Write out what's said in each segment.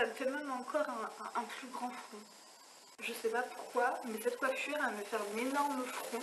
Ça me fait même encore un, plus grand front. Je sais pas pourquoi, mais cette coiffure, elle me fait un énorme front.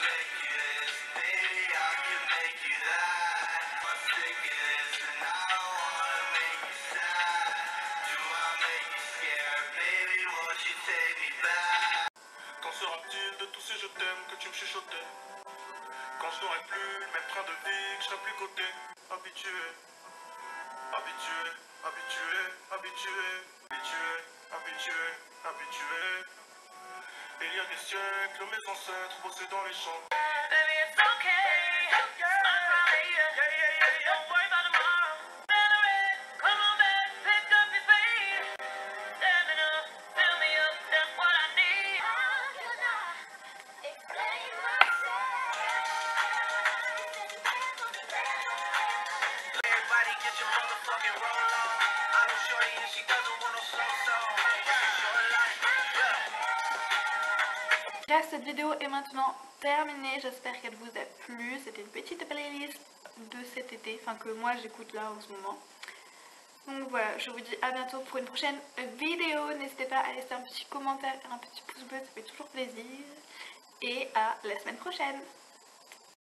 Quand je n'aurai plus le même train de vie, que je serai plus côté habitué, habitué, habitué, habitué, habitué, habitué, habitué. Il y a des siècles, mes ancêtres bossaient dans les champs. Cette vidéo est maintenant terminée. J'espère qu'elle vous a plu. C'était une petite playlist de cet été, enfin que moi j'écoute là en ce moment. Donc voilà, je vous dis à bientôt pour une prochaine vidéo. N'hésitez pas à laisser un petit commentaire, un petit pouce bleu, ça fait toujours plaisir. Et à la semaine prochaine